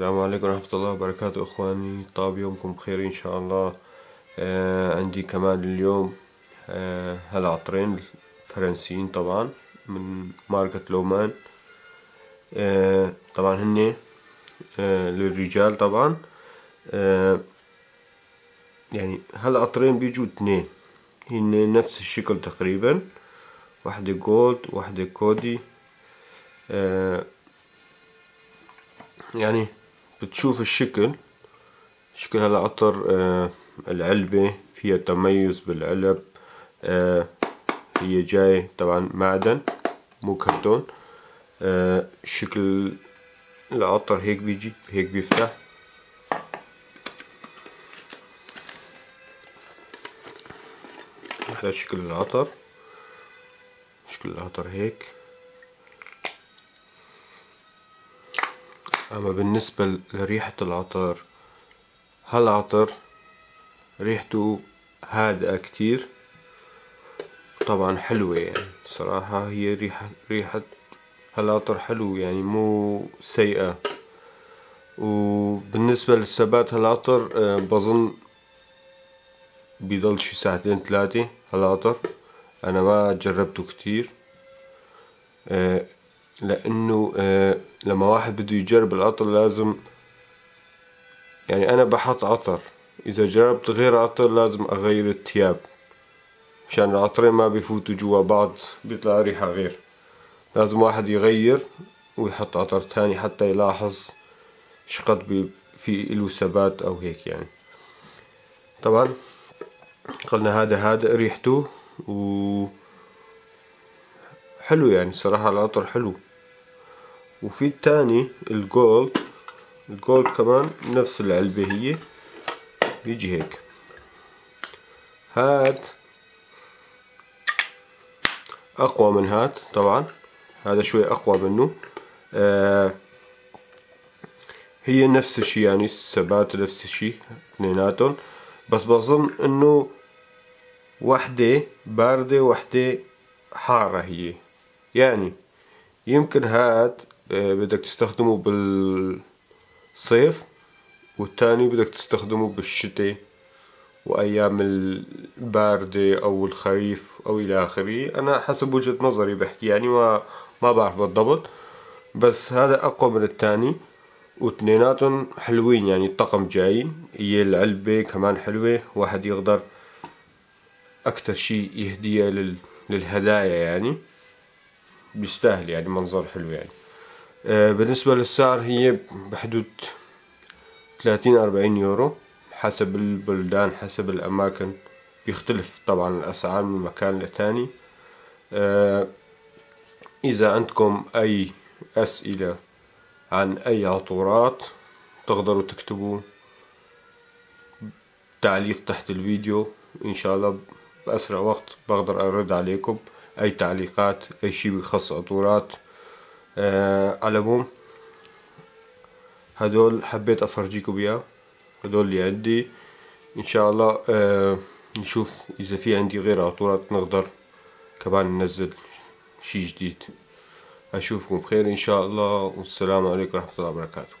السلام عليكم ورحمة الله وبركاته إخواني. طاب يومكم بخير إن شاء الله. آه عندي كمان اليوم آه هالعطرين فرنسيين طبعا من ماركة لومان. آه طبعا هني آه للرجال طبعا. آه يعني هالعطرين بيجوا اثنين. هن نفس الشكل تقريبا. واحدة جولد واحدة كودي. آه يعني بتشوف الشكل شكل هالعطر آه العلبة فيها تميز بالعلب آه هي جاي طبعا معدن مو كرتون آه شكل العطر هيك بيجي هيك بيفتح. هذا شكل العطر شكل العطر هيك. أما بالنسبة لريحة العطر هالعطر ريحته هادئة كتير؟ طبعا حلوة يعني صراحة هي ريحة ريحة هالعطر حلو يعني؟ مو سيئة. وبالنسبة للثبات هالعطر آه، بظن بيضل شي ساعتين ثلاثة؟ هالعطر أنا ما جربته كتير. آه، لأنه آه لما واحد بده يجرب العطر لازم يعني أنا بحط عطر إذا جربت غير عطر لازم أغير الثياب مشان العطرين ما بيفوتوا جوا بعض بيطلع ريحة غير. لازم واحد يغير ويحط عطر تاني حتى يلاحظ شقد في له ثبات أو هيك يعني. طبعا قلنا هذا هذا ريحته و حلو يعني صراحة العطر حلو. وفي التاني ال Gold ال Gold كمان نفس العلبة هي. بيجي هيك. هاد أقوى من هاد طبعا. هذا شوي أقوى منه. آه هي نفس الشي يعني الثبات نفس الشي اثنيناتهم. بس بظن إنه وحدة باردة وحدة حارة هي. يعني يمكن هاد بدك تستخدمه بالصيف والتاني بدك تستخدمه بالشتاء وأيام الباردة أو الخريف أو إلى آخره. أنا حسب وجهة نظري بحكي يعني ما ما بعرف بالضبط. بس هذا أقوى من التاني واثنيناتهم حلوين يعني الطقم جايين. هي العلبة كمان حلوة واحد يقدر أكتر شي يهديها للهدايا يعني. بيستاهل يعني منظر حلو يعني. آه، بالنسبة للسعر هي بحدود ثلاثين أربعين يورو حسب البلدان حسب الأماكن. بيختلف طبعا الأسعار من مكان لتاني. آه، إذا عندكم أي أسئلة عن أي عطورات تقدروا تكتبوا تعليق تحت الفيديو. إن شاء الله بأسرع وقت بقدر أرد عليكم. أي تعليقات أي شي بخص عطورات آه على العموم هدول حبيت أفرجيكم إياه. هدول اللي عندي. إن شاء الله آه نشوف إذا في عندي غير عطورات نقدر كمان ننزل شي جديد. أشوفكم بخير إن شاء الله. والسلام عليكم ورحمة الله وبركاته.